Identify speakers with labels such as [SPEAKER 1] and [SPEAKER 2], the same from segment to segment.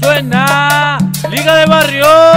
[SPEAKER 1] Suena Liga de Barrio.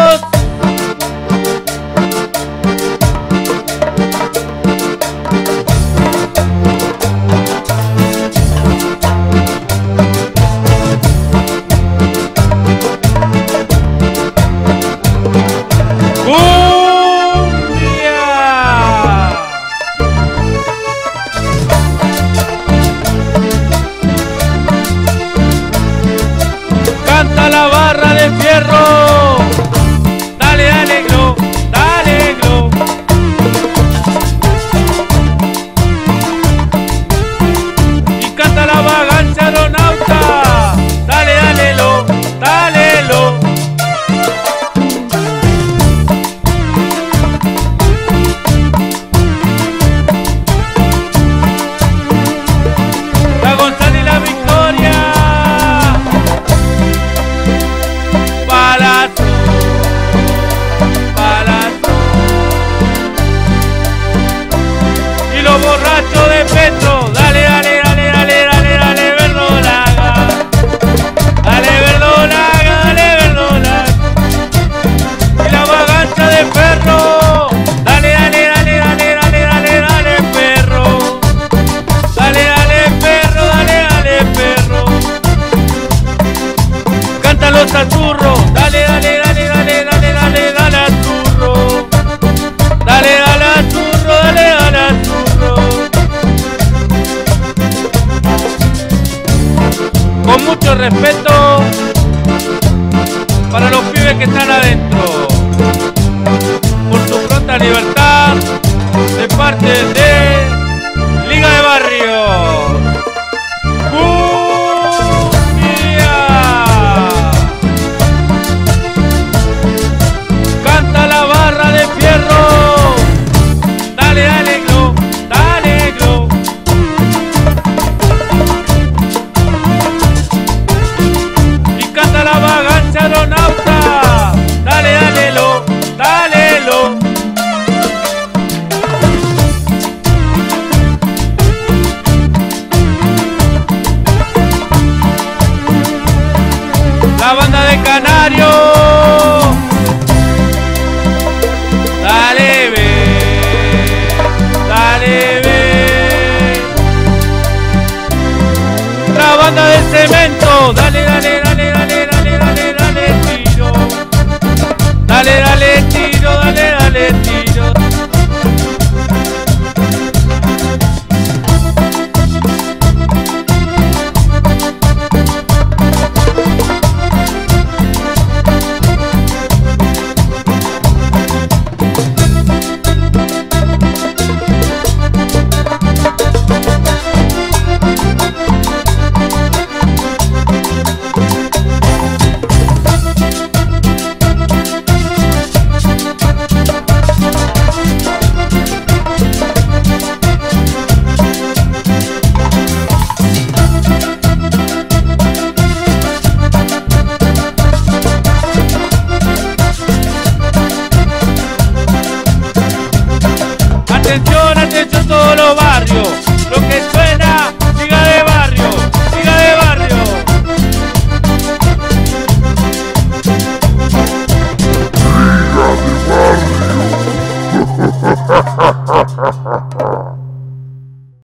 [SPEAKER 1] respeto para los pibes que están adentro. Por su pronta libertad de parte de...